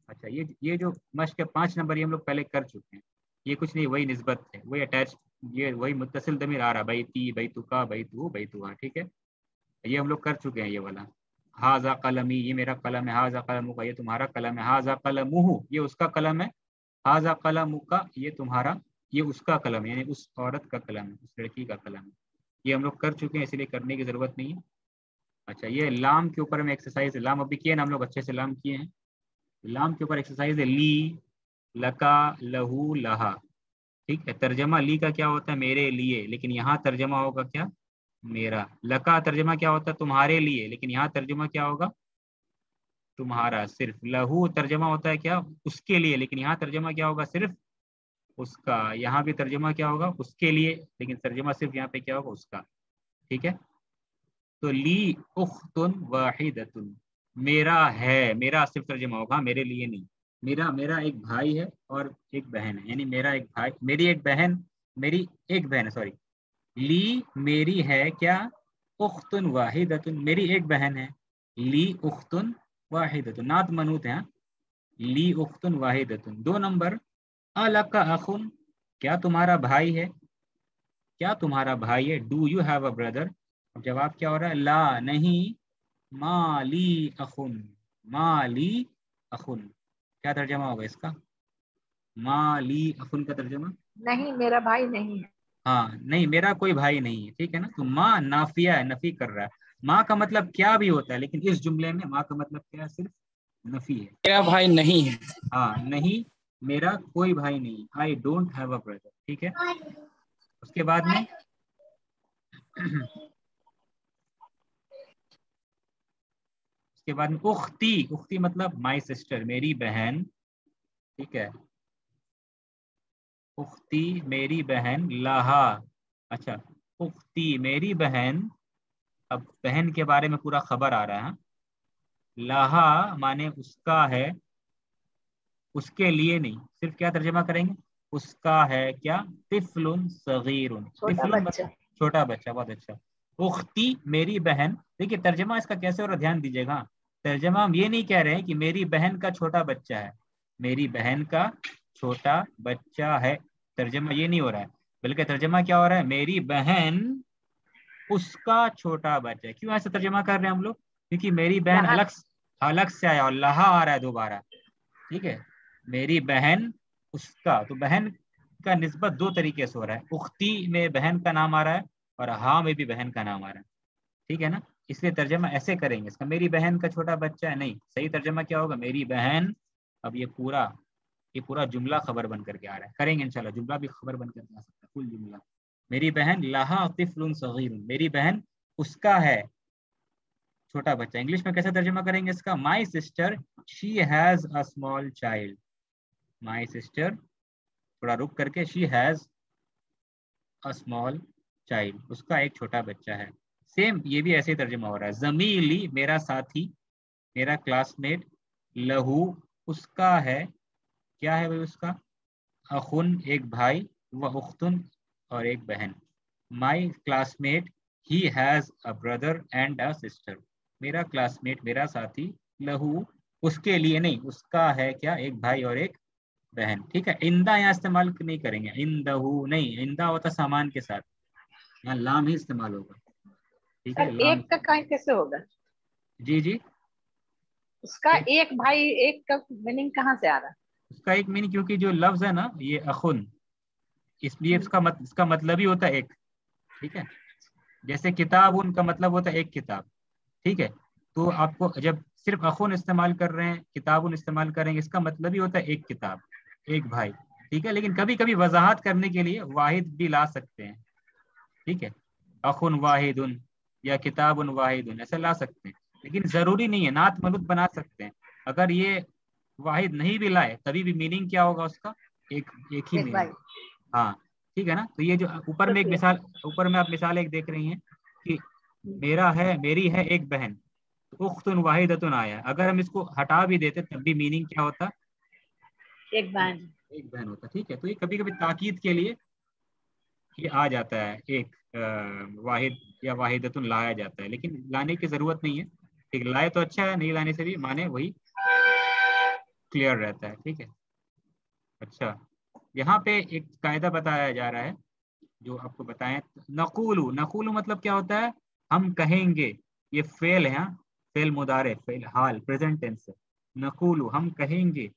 S1: अच्छा ये ये जो मश्क पाँच नंबर ये हम लोग पहले कर चुके हैं। ये कुछ नहीं, वही निस्बत है, वही अटैच ये वही मुतसिल दमीर आ रहा भाई ती भाई तुका भाई तू भाई तुहा ठीक है? ये हम लोग कर चुके हैं ये वाला। हाजा कलमी, ये मेरा कलम है, हाजा कलम का, ये तुम्हारा कलम है, हाजा कलम ये उसका कलम है, हाजा कलम का, ये तुम्हारा, ये उसका कलम है, यानी उस औरत का कलम है, उस लड़की का कलम है। ये हम लोग कर चुके हैं, इसलिए करने की ज़रूरत नहीं है। अच्छा ये लाम के ऊपर में एक्सरसाइज है लाम अभी किए ना हम लोग, अच्छे से लाम किए हैं। लाम के ऊपर एक्सरसाइज है ली, लका, लहू, लहा। ठीक है, तर्जमा ली का क्या होता है? मेरे लिए। लेकिन यहाँ तर्जमा होगा क्या? मेरा। लका तर्जमा क्या होता है? तुम्हारे लिए। लेकिन यहाँ तर्जमा क्या होगा? तुम्हारा, सिर्फ़। लहू तर्जमा होता है क्या? उसके लिए। लेकिन यहाँ तर्जमा क्या होगा? सिर्फ़ उसका। यहाँ भी तर्जमा क्या होगा? उसके लिए। लेकिन तर्जमा सिर्फ़ यहाँ पे क्या होगा? उसका। ठीक है? तो ली उख्तुन वाहिदतुन। मेरा है। मेरा सिर्फ़ तर्जमा होगा। मेरे लिए नहीं। मेरा मेरा एक भाई है और एक बहन है। यानी मेरा एक भाई, मेरी एक बहन, मेरी एक बहन है सॉरी ली मेरी है क्या? उख्तुन वाहिदतुन। मेरी एक बहन है। ली उख्तुन वाहिदतुन। नात मनूत है ली उख्तुन वाहिदतुन। दो नंबर अलग का अखुन। क्या तुम्हारा भाई है? क्या तुम्हारा भाई है? Do you have a brother अब जवाब क्या हो रहा है? ला नहीं, माली अखुन। माली अखुन। क्या तर्जमा होगा इसका? माली अखुन का तर्जमा?
S2: नहीं मेरा भाई नहीं है।
S1: हाँ नहीं मेरा कोई भाई नहीं है ठीक है ना? तो माँ नाफिया है नफी कर रहा है। माँ का मतलब क्या भी होता है लेकिन इस जुमले में माँ का मतलब क्या सिर्फ़ नफी है।
S4: मेरा भाई नहीं है।
S1: हाँ नहीं मेरा कोई भाई नहीं I don't have a brother ठीक है? उसके बाद में? उसके बाद में उख्ती उख्ती मतलब माई सिस्टर मेरी बहन ठीक है? उख्ती मेरी बहन लाहा अच्छा उख्ती मेरी बहन अब बहन के बारे में पूरा खबर आ रहा है लाहा माने उसका है उसके लिए नहीं सिर्फ़ क्या तर्जमा करेंगे? उसका है क्या? तिफलुन सगीरुन।
S2: छोटा बच्चा
S1: मतलब छोटा बच्चा बहुत अच्छा। उख्ती मेरी बहन देखिए तर्जमा इसका कैसे हो रहा है? ध्यान दीजिएगा तर्जमा हम ये नहीं कह रहे हैं कि मेरी बहन का छोटा बच्चा है। मेरी बहन का छोटा बच्चा है। तर्जमा ये नहीं हो रहा है। बल्कि तर्जमा क्या हो रहा है? मेरी बहन उसका छोटा बच्चा है। क्यों ऐसा तर्जमा कर रहे हैं हम लोग? क्योंकि मेरी बहन अलग अलग से आया और लहा आ रहा है दोबारा। ठीक है? मेरी बहन उसका तो बहन का नस्बत दो तरीके से हो रहा है। उख्ती में बहन का नाम आ रहा है और हा में भी बहन का नाम आ रहा है। ठीक है ना? इसलिए तर्जमा ऐसे करेंगे। इसका मेरी बहन का छोटा बच्चा है, नहीं, सही तर्जमा क्या होगा? मेरी बहन अब ये पूरा ये पूरा जुमला खबर बन करके आ रहा है। करेंगे इनशाला जुमला भी खबर बन करके आ सकता है, फुल जुमला। मेरी बहन लहा सगीरुन। मेरी बहन उसका है, छोटा बच्चा। इंग्लिश में कैसे तर्जमा करेंगे इसका? My sister she has a small child my sister थोड़ा रुक करके she has a small child उसका एक छोटा बच्चा है। सेम ये भी ऐसे तर्जमा हो रहा है। जमीली, मेरा साथी, मेरा क्लासमेट लहू, उसका है, क्या है भाई उसका? अखुन, एक भाई, व उख्तुन और एक बहन। My classmate he has a brother and a sister मेरा क्लासमेट मेरा साथी, लहू, उसके लिए नहीं, उसका है क्या? एक भाई और एक बहन। ठीक है? इंदा यहाँ इस्तेमाल नहीं करेंगे। इंदहू नहीं, इंदा होता सामान के साथ। यहाँ लाम ही इस्तेमाल होगा। ठीक है
S2: एक का कहीं कैसे होगा?
S1: जी जी।
S2: उसका एक भाई एक का मीनिंग कहाँ से आ रहा? है
S1: उसका एक मीनिंग क्योंकि जो लफ्ज है ना ये अखुन। इसलिए इसका मत, इसका मतलब ही होता है एक। ठीक है? जैसे किताब उनका मतलब होता है एक किताब। ठीक है? तो आपको जब सिर्फ़ अखुन इस्तेमाल कर रहे हैं किताबुन इस्तेमाल करेंगे इसका मतलब ही होता है एक किताब एक भाई। ठीक है? लेकिन कभी कभी वजाहत करने के लिए वाहिद भी ला सकते हैं। ठीक है? अखुन वाहिदुन। या किताबुन वाहिदुन ऐसा ला सकते हैं। लेकिन ज़रूरी नहीं है नात मलुत बना सकते हैं। अगर ये वाहिद नहीं भी लाए तभी भी मीनिंग क्या होगा उसका? एक एक ही मीनिंग हाँ ठीक है ना? तो ये जो ऊपर में एक मिसाल ऊपर में आप मिसाल एक देख रही हैं कि मेरा है मेरी है एक बहन तो उख्तुन वाहिदतुन आया। अगर हम इसको हटा भी देते तब भी मीनिंग क्या होता?
S2: एक बहन।
S1: एक बहन होता ठीक है? तो ये कभी कभी ताकीद के लिए ये आ जाता है, एक वाहिद या वाहिदतुन लाया जाता है। लेकिन लाने की ज़रूरत नहीं है। ठीक, लाए तो अच्छा है, नहीं लाने से भी माने वही क्लियर रहता है। ठीक है? अच्छा यहाँ पे एक कायदा बताया जा रहा है, जो आपको बताएँ। नकूलू नकूलू मतलब क्या होता है? हम कहेंगे, ये फेल है हाँ फेल मुदारे, फेल हाल, प्रेजेंट टेंस नकूलू, हम कहेंगे,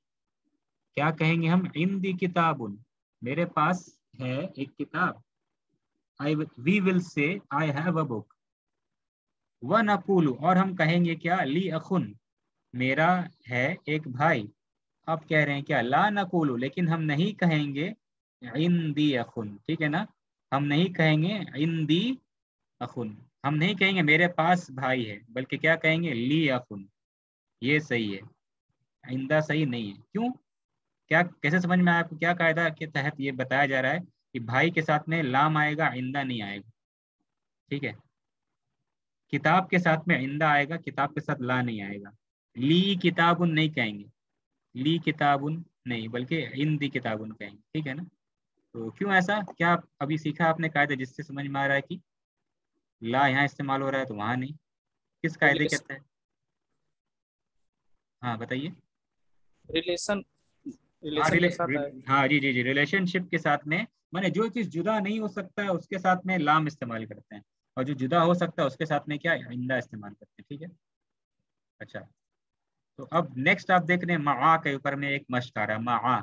S1: क्या कहेंगे हम? इंदी किताबुन, मेरे पास है एक किताब। आई we will say I have a book व नकूलू और हम कहेंगे क्या? ली अखुन मेरा है एक भाई। आप कह रहे हैं क्या? ला नकूलू, लेकिन हम नहीं कहेंगे इंदी अखुन, ठीक है ना? हम नहीं कहेंगे इंदी अखुन। हम नहीं कहेंगे मेरे पास भाई है, बल्कि क्या कहेंगे? ली अखुन ये सही है। इंदा सही नहीं है। क्यों? क्या, कैसे समझ में आया आपको क्या कायदा के तहत ये बताया जा रहा है? कि भाई के साथ में लाम आएगा इंदा नहीं आएगा। ठीक है? किताब के साथ में इंदा आएगा किताब के साथ ला नहीं आएगा। ली किताबुन नहीं कहेंगे। ली किताबुन नहीं बल्कि इंदी किताबुन कहेंगे। ठीक है ना? तो क्यों ऐसा? क्या अभी सीखा आपने कायदा जिससे समझ में आ रहा है कि ला यहाँ इस्तेमाल हो रहा है तो वहाँ नहीं? किस कायदे के तहत? हाँ बताइए।
S4: रिलेशन
S1: हाँ हाँ जी जी जी रिलेशनशिप के साथ में माने जो चीज़ जुदा नहीं हो सकता है उसके साथ में लाम इस्तेमाल करते हैं। और जो जुदा हो सकता है उसके साथ में क्या? इंदा इस्तेमाल करते हैं ठीक है? अच्छा तो अब नेक्स्ट आप देख रहे हैं मा के ऊपर में एक मश्क आ रहा है मा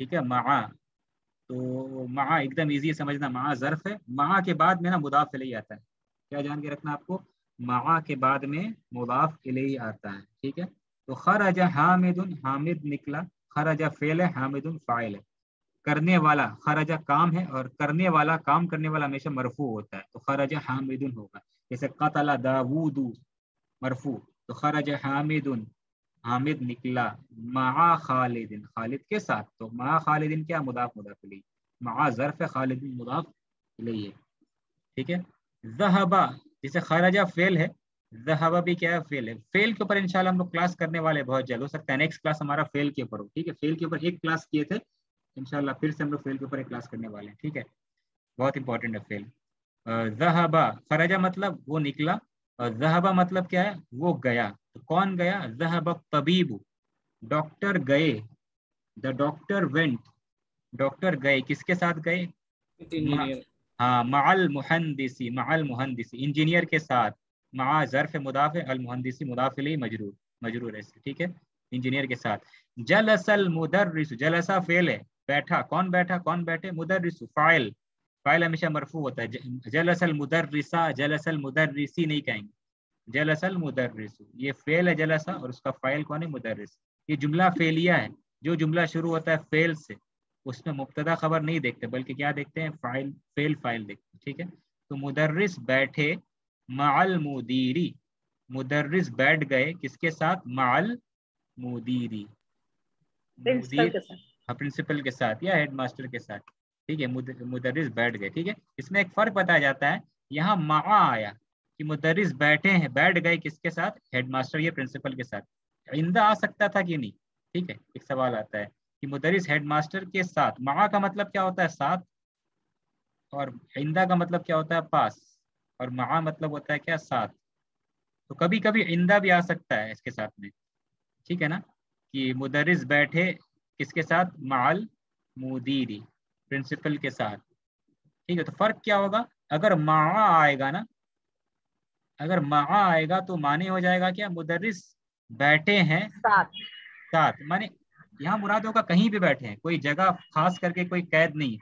S1: ठीक है मा तो मा एकदम इजी समझना मा जर्फ है। मा के बाद में ना मुदाफ इलैहि आता है। क्या जान के रखना आपको? मा के बाद में मुदाफ इलैहि आता है ठीक है? तो खरजा हामिद हामिद निकला। खरजा फेल है, हामिदुन फ़ाइल है। करने वाला, खराजा काम है और करने वाला, काम करने वाला हमेशा मरफू होता है। तो खरजा हामिदुन होगा। जैसे कतला दावूदू मरफू तो खरजा हामिदुन, हामिद निकला मा खालिदिन। खालिद के साथ तो मा खालिदिन क्या? मुदाफ मुदाफ इलैहि। मा जर्फ खालिदिन, मुदाफ है ठीक है? जहबा, जैसे खरजा फेल है जहबा भी क्या है? फेल है। फेल के ऊपर इंशाल्लाह हम लोग क्लास करने वाले बहुत जल्द। हो सकता है नेक्स्ट क्लास हमारा फेल के ऊपर हो। ठीक है? फेल के ऊपर एक क्लास किए थे इंशाल्लाह फिर से हम लोग फेल के ऊपर एक क्लास करने वाले हैं। ठीक है? बहुत इंपॉर्टेंट है फेल जहबा खरजा मतलब वो निकला। और जहबा मतलब क्या है? वो गया। तो कौन गया? जहब तबीब। डॉक्टर गए। द डॉक्टर वेंट डॉक्टर गए। किसके साथ गए? हाँ माल मुहंदिसी माल मुहंदिसी। इंजीनियर के साथ। मा जरफ मुदाफ अल मुहंदिसी मुदाफ इलैहि मजरूर मजरूर है ठीक है? इंजीनियर के साथ। जलसल मुदर्रिस, जलसा फेल है, बैठा, कौन बैठा, कौन बैठे? मुदर्रिस, फ़ाइल। फ़ाइल हमेशा मरफू होता है। जलसल मुदर्रिसा, जलसल मुदर्रिसी नहीं कहेंगे। जलसल मुदर्रिस, ये फेल है जलसा और उसका फ़ाइल कौन है? मुदर्रिस। ये जुमला फेलिया है, जो जुमला शुरू होता है फेल से, उसमें मुबतदा खबर नहीं देखते, बल्कि क्या देखते हैं? फ़ाइल, फेल फ़ाइल देखते ठीक है? तो मुदर्रिस बैठे माल मुदीरी। मुदर्रिस बैठ गए। किसके साथ? माल मुदीरी।
S2: प्रिंसिपल के साथ।
S1: हाँ प्रिंसिपल के साथ या हेडमास्टर के साथ। ठीक है मुद- मुदर्रिस बैठ गए। ठीक है इसमें एक फ़र्क बताया जाता है। यहाँ मा आया कि मुदर्रिस बैठे हैं बैठ गए किसके साथ? हेडमास्टर या प्रिंसिपल के साथ। इंदा आ सकता था कि नहीं? ठीक है एक सवाल आता है कि मुदरिस हेडमास्टर के साथ मा का मतलब क्या होता है? साथ। और इंदा का मतलब क्या होता है? पास। और मा मतलब होता है क्या? साथ। तो कभी कभी इंदा भी आ सकता है इसके साथ में। ठीक है ना? कि मुदरिस बैठे किसके साथ? माल मुदीरी प्रिंसिपल के साथ। ठीक है तो फ़र्क क्या होगा? अगर मा आएगा ना अगर मा आएगा तो माने हो जाएगा क्या? मुदरिस बैठे हैं।
S2: साथ।
S1: साथ। माने यहाँ मुराद होगा कहीं भी बैठे हैं कोई जगह खास करके कोई कैद नहीं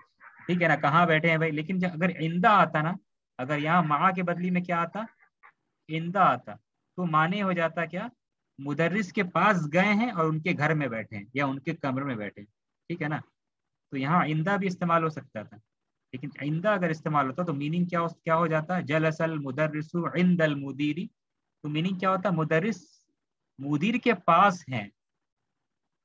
S1: ठीक है ना? कहाँ बैठे हैं भाई? लेकिन अगर इंदा आता ना अगर यहाँ मा के बदली में क्या आता? इंदा आता। तो माने हो जाता क्या? मुदर्रिस के पास गए हैं और उनके घर में बैठे हैं या उनके कमरे में बैठे हैं। ठीक है ना? तो यहाँ इंदा भी इस्तेमाल हो सकता था। लेकिन इंदा अगर इस्तेमाल होता तो मीनिंग क्या हो, क्या हो जाता? जल असल मुदर्रिसु इंदल मुदीरी। तो मीनिंग क्या होता? मुदर्रिस मुदीर के पास हैं।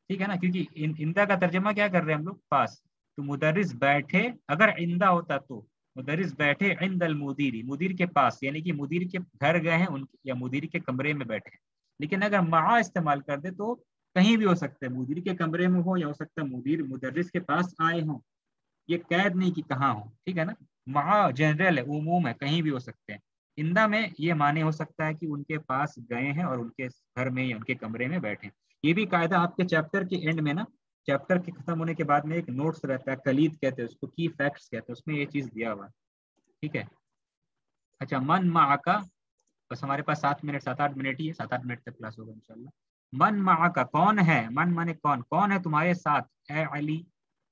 S1: ठीक है ना? क्योंकि इंदा का तर्जमा क्या कर रहे हैं हम लोग? पास। तो मुदर्रिस बैठे। अगर इंदा होता तो। मुदरिस बैठे इंदल मुदीरी, मुदीर के पास, यानी कि मुदीर के घर गए हैं, उनके, या मुदीर के कमरे में बैठे हैं। लेकिन अगर मा इस्तेमाल कर दे तो कहीं भी हो सकता है, मुदीर के कमरे में हो या हो सकता है मुदीर मुदरिस के पास आए हों। ये कैद नहीं कि कहाँ हो, ठीक है ना? मा जनरल है, उमूम है, कहीं भी हो सकते हैं। इंदा में ये माने हो सकता है कि उनके पास गए हैं और उनके घर में या उनके कमरे में बैठे ये भी कायदा आपके चैप्टर के एंड में ना चैप्टर के खत्म होने के बाद में एक नोट्स रहता है, कलीद कहते हैं उसको की फैक्ट्स कहते हैं, उसमें ये चीज़ दिया हुआ ठीक है? अच्छा मन मा का बस हमारे पास सात मिनट सात आठ मिनट ही है सात आठ मिनट तक क्लास होगा इंशाल्लाह। मन मा का कौन है? मन माने कौन? कौन है तुम्हारे साथ? ए अली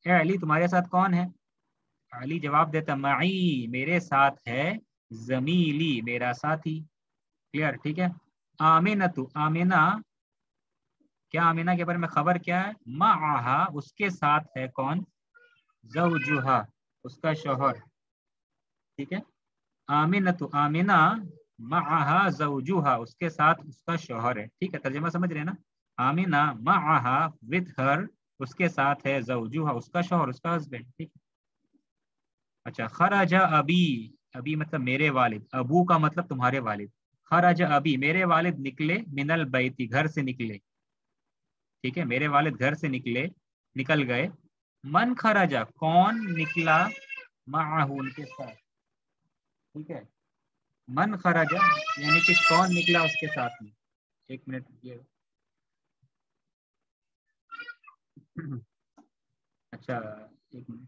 S1: ए अली तुम्हारे साथ कौन है? अली जवाब देता मई, मेरे साथ है जमीली, मेरा साथी। क्लियर ठीक है? आमिना तू आमिना क्या आमिना के बारे में खबर क्या है? माहा, उसके साथ है कौन? जऊजुहा उसका शोहर। ठीक है? आमिना तो आमिना, माहा जऊजुहा उसके साथ उसका शोहर है। ठीक है? तर्जमा समझ रहे ना? आमिना, माहा विथ हर उसके साथ है जऊजुहा उसका शोहर, उसका हस्बैंड ठीक है? अच्छा खराजा अभी अभी मतलब मेरे वालिद, अबू का मतलब तुम्हारे वालिद। खराजा अभी मेरे वालिद निकले मिनल बैती, घर से निकले। ठीक है, मेरे वालिद घर से निकले, निकल गए। मन खराजा कौन निकला माहू उनके साथ? ठीक है, मन खराजा यानी कि कौन निकला उसके साथ में? एक मिनट ये अच्छा एक मिनट।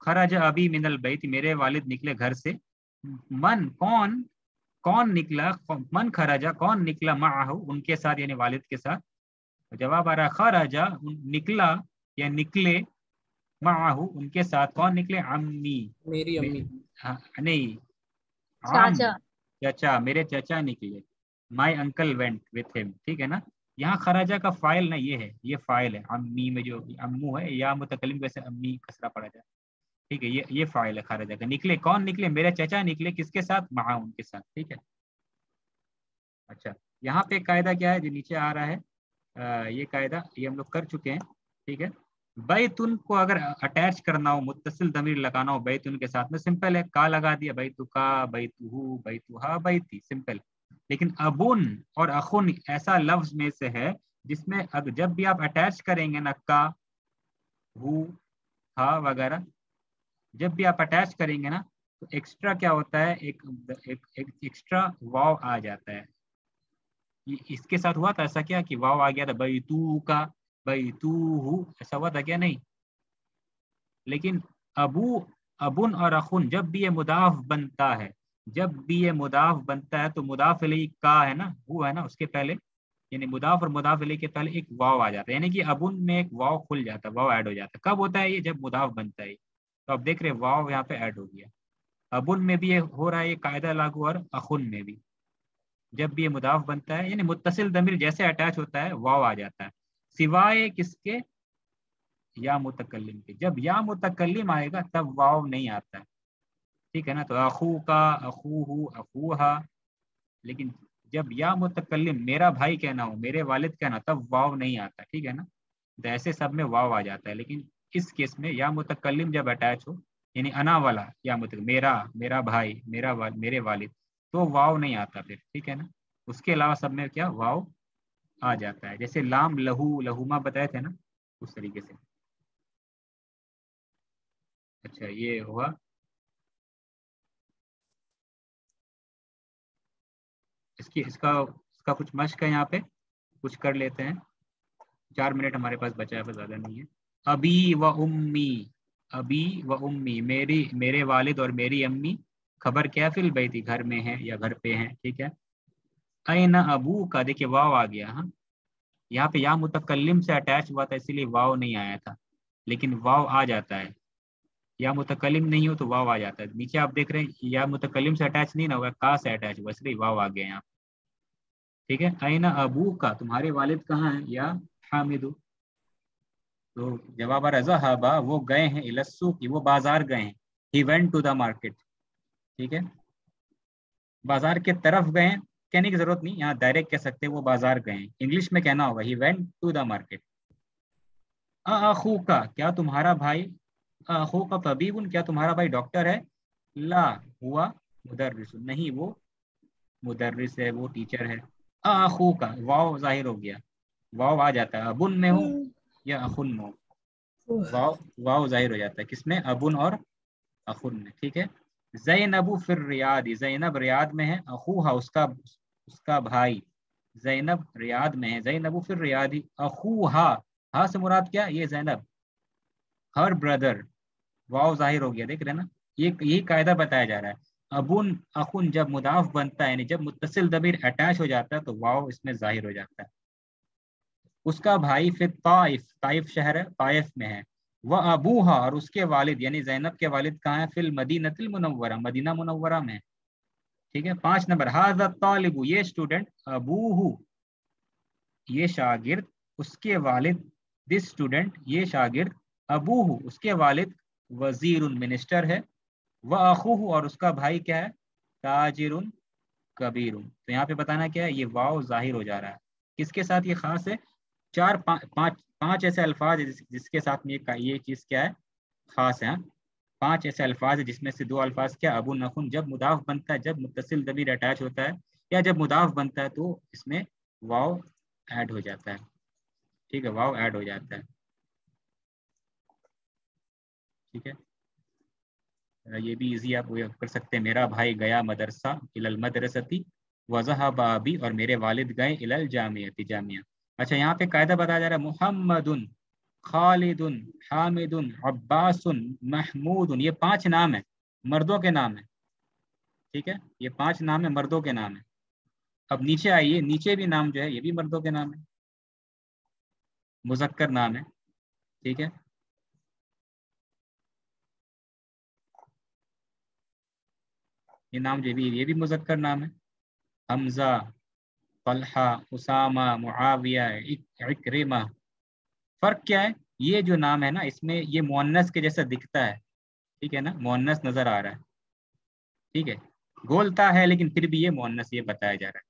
S1: खराज अभी मिनल बैत, मेरे वालिद निकले घर से। मन कौन कौन निकला मन खराजा कौन निकला माहू उनके साथ यानी वालिद के साथ? जवाब आ रहा खराजा निकला या निकले माहू उनके साथ कौन निकले? अम्मी।
S4: मेरी अम्मी।
S1: हाँ, नहीं।
S3: चाचा।
S1: चाचा मेरे चाचा निकले। My uncle went with him ठीक है ना? यहाँ खराजा का फ़ाइल ना ये है ये फ़ाइल है अम्मी में जो अम्मू है या मुतकलिम वैसे अम्मी कसरा पड़ा जाए। ठीक है ये ये फ़ाइल है खराजा का निकले कौन निकले? मेरे चाचा निकले किसके साथ? महा उनके साथ ठीक है? अच्छा यहाँ पे कायदा क्या है जो नीचे आ रहा है? आ, ये कायदा ये हम लोग कर चुके हैं ठीक है? बैतुन को अगर अटैच करना हो मुतसिल दमीर लगाना हो बैतुन के साथ में सिंपल है का लगा दिया बैतु का बैतुहू बैतुहा बैती सिंपल लेकिन अबुन और अखुन ऐसा लफ्ज में से है जिसमें अगर जब भी आप अटैच करेंगे ना का हु हा वगैरह जब भी आप अटैच करेंगे ना तो एक्स्ट्रा क्या होता है? एक एक, एक एक्स्ट्रा वाव आ जाता है। इसके साथ हुआ था ऐसा क्या कि वाव आ गया था? बैतू का बैतूहू ऐसा हुआ था क्या? नहीं। लेकिन अबू अबुन और अखुन जब भी ये मुदाफ बनता है जब भी ये मुदाफ बनता है तो मुदाफ अली का है ना? वो है ना उसके पहले यानी मुदाफ और मुदाफ अली के पहले एक वाव आ जाता है। यानी कि अबुन में एक वाव खुल जाता है वाव ऐड हो जाता है। कब होता है ये? जब मुदाफ बनता है तो आप देख रहे हैं, वाव यहाँ पे ऐड हो गया। अबुन में भी ये हो रहा है, ये कायदा लागू और अखुन में भी। जब भी ये मुदाफ बनता है, यानी मुतसिल दमिर जैसे अटैच होता है, वाव आ जाता है। सिवाय किसके? या मुतकल्लिम के। जब या मुतकल्लिम आएगा, तब वाव नहीं आता है। ठीक है ना? तो अखू का अखू अखूहा। लेकिन जब या मुतकलम मेरा भाई कहना हो, मेरे वालिद कहना तब वाव नहीं आता। ठीक है ना? तो ऐसे सब में वाव आ जाता है। लेकिन इस केस में या मुतकल्लिम जब अटैच हो यानी अना वाला या मुतक मेरा मेरा भाई मेरा वाल, मेरे वालिद तो वाव नहीं आता फिर ठीक है ना? उसके अलावा सब में क्या? वाव आ जाता है। जैसे लाम लहू लहूमा बताए थे ना उस तरीके से। अच्छा ये हुआ। इसकी इसका इसका कुछ मश्क है यहाँ पे। कुछ कर लेते हैं। चार मिनट हमारे पास बचा है पर ज़्यादा नहीं है। अबी व उम्मी अबी व उम्मी, मेरी, मेरे वालिद और मेरी अम्मी, खबर क्या फिल बैती घर में है या घर पे है? ठीक है? अन अबू का देखिए, वाव आ गया हाँ। यहाँ पे या मुतकल्लिम से अटैच हुआ था, इसीलिए वाव नहीं आया था। लेकिन वाव आ जाता है। या मुतकलम नहीं हो तो वाव आ जाता है। नीचे आप देख रहे हैं, या मुतकलिम से अटैच नहीं ना हुआ का से अटैच हुआ, इसलिए वाव आ गया यहाँ। ठीक है? अना अबू का तुम्हारे वालिद कहाँ है? या हामिदु? तो जवाब रजहाबा, वो गए हैं इलस्सू की वो बाज़ार गए हैं। He went to the market ठीक है? बाज़ार के तरफ़ गए कहने की ज़रूरत नहीं, यहाँ डायरेक्ट कह सकते वो बाज़ार गए इंग्लिश में कहना होगा he went to the market अखू का, क्या तुम्हारा भाई अखू का तबीबुन, क्या तुम्हारा भाई डॉक्टर है? ला, हुआ मुदर्रिस। नहीं, वो मुदर्रिस है, वो टीचर है। अखू का, वाव ज़ाहिर हो गया। वाव आ जाता है। अबुन में हो। या अखुन में हो वाव वाव ज़ाहिर हो जाता है। किसमें? अबुन और अखुन में ठीक है? जैनबू फिर रियाद जैनब रियाद में है अखूहा उसका उसका भाई। जैनब रियाद में है जैनबू फिर रियादी अखूहा। हा से मुराद क्या? ये जैनब। Her brother. वाव ज़ाहिर हो गया देख रहे ना? ये यही कायदा बताया जा रहा है। अबुन अखुन जब मुदाफ बनता है यानी जब मुतसिल दबीर अटैच हो जाता है तो वाव इसमें ज़ाहिर हो जाता है। उसका भाई फिर ताइफ ताइफ शहर है ताइफ में है। वह अबूहा और उसके वालिद, यानी जैनब के वालिद कहाँ है? फिल मदीनतिल मुनव्वरा, मदीना मुनव्वरा में। ठीक है? पाँच नंबर, हाजा तालिबु ये स्टूडेंट अबूहू, ये शागिर्द, उसके वालिद दिस स्टूडेंट ये शागिर्द अबूहू, उसके वालिद वज़ीर मिनिस्टर है। वह अखूहू और उसका भाई क्या है? ताजिर कबीर तो यहाँ पे बताना क्या है? ये वाव ज़ाहिर हो जा रहा है। किसके साथ ये खास है? चार पा, पाँच पाँच ऐसे अल्फाज है जिस, जिसके साथ में ये ये चीज़ क्या है? खास है। पाँच ऐसे अल्फाज है जिसमें से दो अल्फाज क्या? अबू नखुन जब मुदाफ बनता है जब मुतसिल दबीर अटैच होता है या जब मुदाफ बनता है तो इसमें वाव ऐड हो जाता है। ठीक है वाव ऐड हो जाता है। ठीक है? ये भी इजी आप कर सकते हैं। मेरा भाई गया मदरसा इलल मदरसती वजहा बाबी और मेरे वालिद गए इलल जामियती जामिया। अच्छा यहाँ पे कायदा बताया जा रहा है, मोहम्मदुन, खालिदुन, हामिदुन, अब्बासुन, महमूदुन, ये पाँच नाम है, मर्दों के नाम है, ठीक है? ये पाँच नाम है, मर्दों के नाम है। अब नीचे आइए, नीचे भी नाम जो है, ये भी मर्दों के नाम है। मुजक्कर नाम है, ठीक है? ये नाम जो भी ये भी मुजक्कर नाम है। हमजा तलहा, उसामा, मुआविया इक्रिमा। फ़र्क क्या है? ये जो नाम है ना, इसमें ये मोन्नस के जैसा दिखता है। ठीक है ना? मोन्नस नज़र आ रहा है। ठीक है? गोलता है, लेकिन फिर भी ये मोन्नस ये बताया जा रहा है।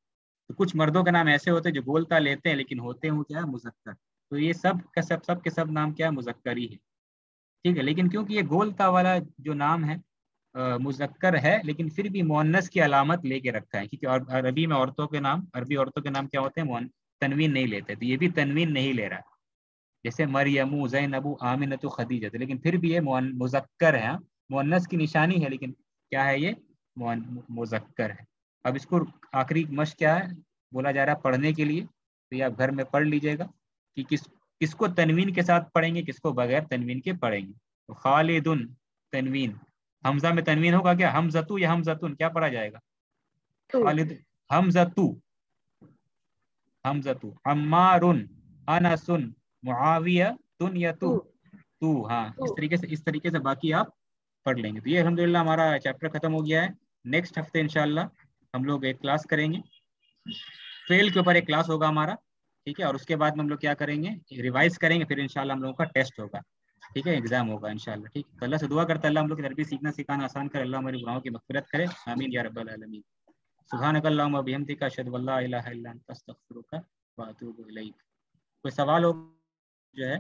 S1: तो कुछ मर्दों के नाम ऐसे होते हैं जो गोलता लेते हैं, लेकिन होते हैं क्या? है मुजक्कर। तो ये सब का सब सब के सब नाम क्या? है मुजक्कर ही है। ठीक है? लेकिन क्योंकि ये गोलता वाला जो नाम है मुजक्कर है, लेकिन फिर भी मोन्नस की अलामत लेके रखा है, क्योंकि अरबी में औरतों के नाम, अरबी औरतों के नाम क्या होते हैं? तनवीन नहीं लेते तो ये भी तनवीन नहीं ले रहा है। जैसे मरियमू, जैनबू आमिन तो खदीजत, लेकिन फिर भी ये मुजक्कर है मोन्नस की निशानी है, लेकिन क्या है ये? मुजक्कर है। अब इसको आखिरी मश क्या है? बोला जा रहा है पढ़ने के लिए तो ये आप घर में पढ़ लीजिएगा कि किस, किसको तनवीन के साथ पढ़ेंगे, किसको बगैर तनवीन के पढ़ेंगे। तो खालिदुन, तनवीन। हमजा में तनवीन होगा क्या? हमजतु या हमजतुन क्या पढ़ा जाएगा? खालिद हमजतु हमजतु अम्मारुन अनसुन मुआविया तुन या तू? तू। हाँ। इस तरीके से इस तरीके से बाकी आप पढ़ लेंगे। तो ये अल्हम्दुलिल्लाह हमारा चैप्टर खत्म हो गया है। नेक्स्ट हफ़्ते इंशाल्लाह हम लोग एक क्लास करेंगे। फेल के ऊपर एक क्लास होगा हमारा ठीक है? और उसके बाद में हम लोग क्या करेंगे? रिवाइज करेंगे फिर इंशाल्लाह हम लोगों का टेस्ट होगा। ठीक है एग्ज़ाम होगा इनशाला ठीक है। तो अल्लाह से दुआ करता अल्लाह हम लोग अरबी सीखना, सिखाना, आसान कर, अल्लाह हमारी गुनाहों की मगफिरत करे। आमीन या रब्बल आलमीन। सुभानक अल्लाहुम्मा का अल्ला इलाहा इल्ला कोई सवाल हो जो है